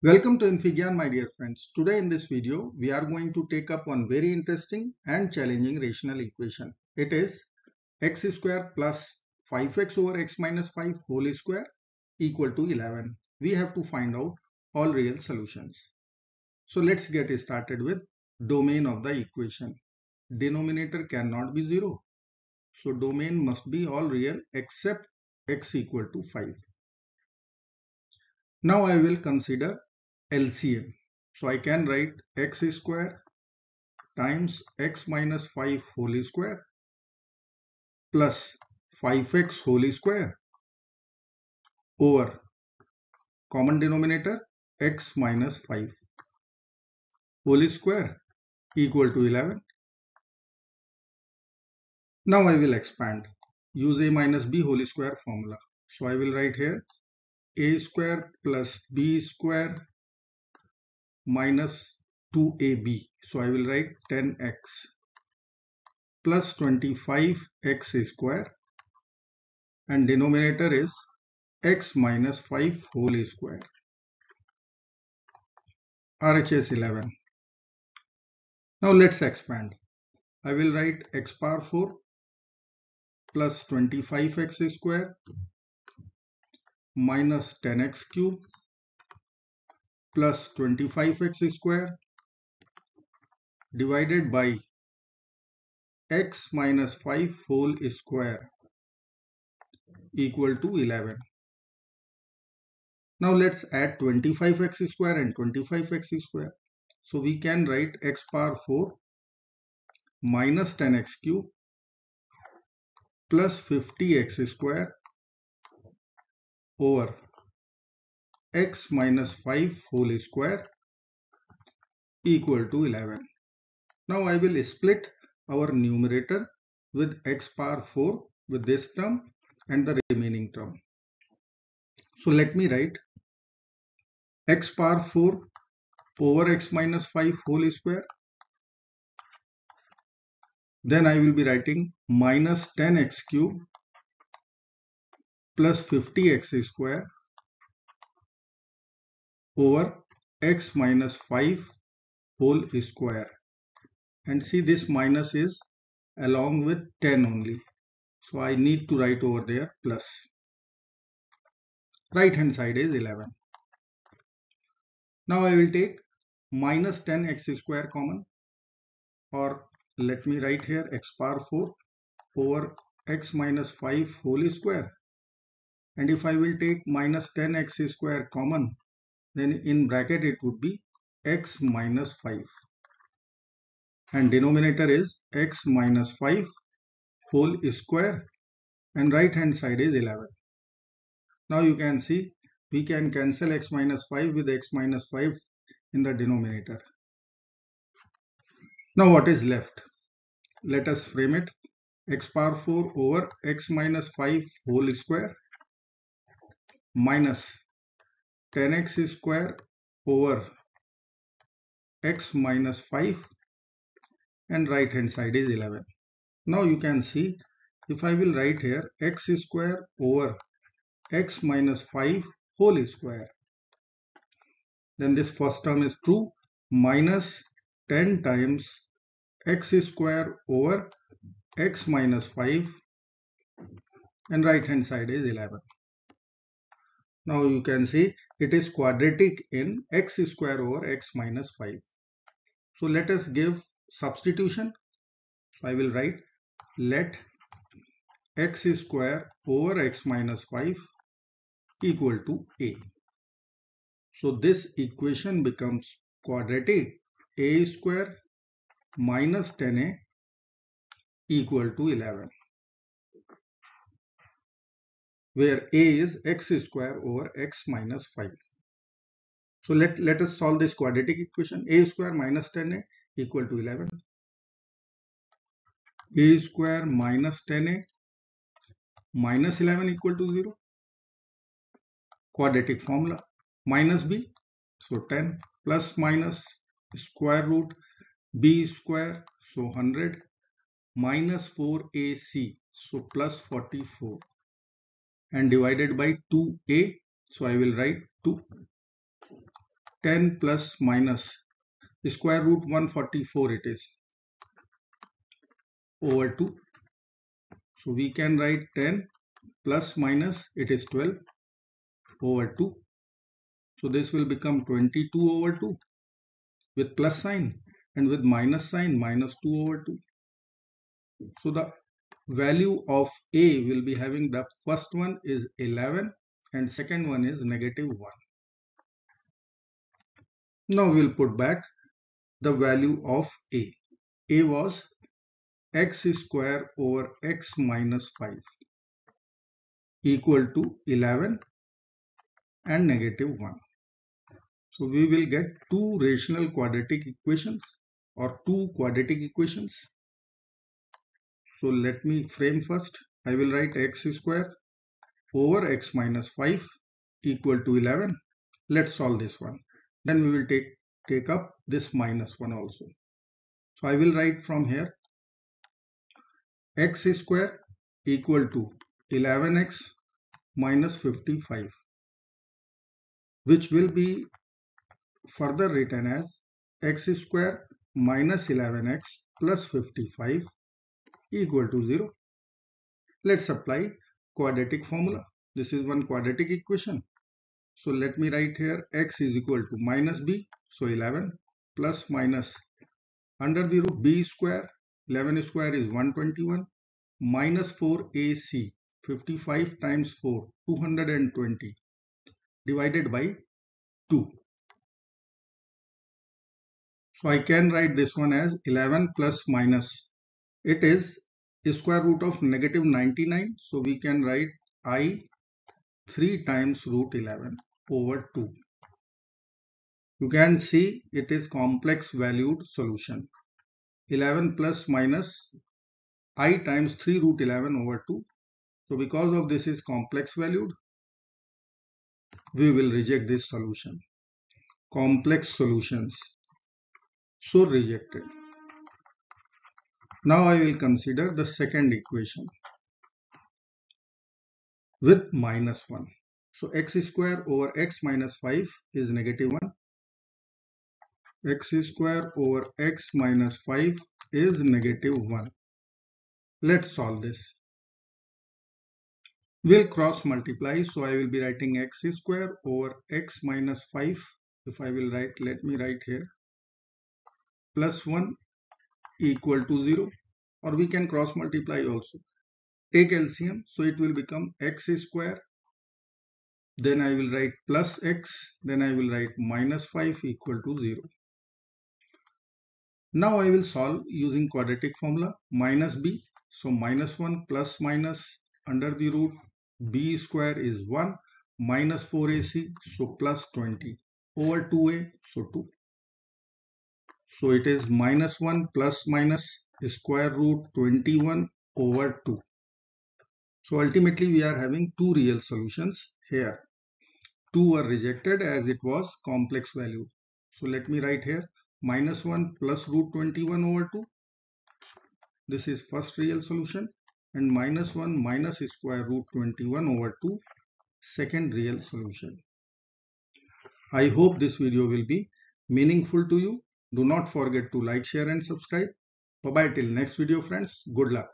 Welcome to infyGyan my dear friends. Today in this video we are going to take up one very interesting and challenging rational equation. It is x square plus 5x over x minus 5 whole square equal to 11. We have to find out all real solutions. So let's get started with domain of the equation. Denominator cannot be 0. So domain must be all real except x equal to 5. Now I will consider LCM. So I can write x square times x minus 5 whole square plus 5x whole square over common denominator x minus 5 whole square equal to 11. Now I will expand. Use a minus b whole square formula. So I will write here a square plus b square minus 2ab. So I will write 10x plus 25x square and denominator is x minus 5 whole square. RHS 11. Now let's expand. I will write x power 4 plus 25x square minus 10x cube plus 25x square divided by x minus 5 whole square equal to 11. Now let's add 25x square and 25x square. So we can write x power 4 minus 10x cube plus 50x square over x minus 5 whole square equal to 11. Now I will split our numerator with x power 4 with this term and the remaining term. So let me write x power 4 over x minus 5 whole square. Then I will be writing minus 10x cube plus 50x square over x minus 5 whole square. And see this minus is along with 10 only. So I need to write over there plus. Right hand side is 11 now I will take minus 10 x square common or let me write here x power 4 over x minus 5 whole square. And if I will take minus 10 x square common then in bracket it would be x minus 5 and denominator is x minus 5 whole square and right hand side is 11. Now you can see we can cancel x minus 5 with x minus 5 in the denominator. Now what is left? Let us frame it x power 4 over x minus 5 whole square minus 10x square over x minus 5 and right hand side is 11. Now you can see if I will write here x square over x minus 5 whole square then this first term is true minus 10 times x square over x minus 5 and right hand side is 11. Now you can see it is quadratic in x square over x minus 5. So let us give substitution. I will write let x square over x minus 5 equal to a. So this equation becomes quadratic a square minus 10a equal to 11 where a is x square over x minus 5. So let, let us solve this quadratic equation. a square minus 10a equal to 11. a square minus 10a minus 11 equal to 0. Quadratic formula minus b. So 10 plus minus square root b square. So 100 minus 4ac. So plus 44 and divided by 2a. So I will write 2. 10 plus minus square root 144 it is over 2 so we can write 10 plus minus it is 12 over 2 so this will become 22 over 2 with plus sign and with minus sign minus 2 over 2 so the value of a will be having the first one is 11 and second one is negative 1 now we'll put back the value of a. a was x square over x minus 5 equal to 11 and negative 1. So we will get two rational quadratic equations or two quadratic equations. So let me frame first. I will write x square over x minus 5 equal to 11. Let's solve this one. Then we will take take up this minus 1 also. So I will write from here x square equal to 11x minus 55 which will be further written as x square minus 11x plus 55 equal to 0. Let's apply quadratic formula. This is one quadratic equation. So let me write here x is equal to minus b so 11 plus minus under the root b square 11 square is 121 minus 4 AC 55 times 4 220 divided by 2. So I can write this one as 11 plus minus it is square root of negative 99 so we can write i 3 times root 11 over 2 you can see it is complex valued solution. 11 plus minus i times 3 root 11 over 2. So because of this is complex valued, we will reject this solution. Complex solutions. So rejected. Now I will consider the second equation with minus 1. So x square over x minus 5 is negative 1 x square over x minus 5 is negative 1. Let's solve this. We'll cross multiply so I will be writing x square over x minus 5 if I will write let me write here plus 1 equal to 0 or we can cross multiply also. Take LCM so it will become x square then I will write plus x then I will write minus 5 equal to 0. Now I will solve using quadratic formula minus b. So minus 1 plus minus under the root b square is 1 minus 4ac so plus 20 over 2a so 2. So it is minus 1 plus minus square root 21 over 2. So ultimately we are having two real solutions here. Two were rejected as it was complex value. So let me write here minus 1 plus root 21 over 2. This is first real solution and minus 1 minus square root 21 over 2 second real solution. I hope this video will be meaningful to you. Do not forget to like, share and subscribe. Bye bye till next video friends. Good luck.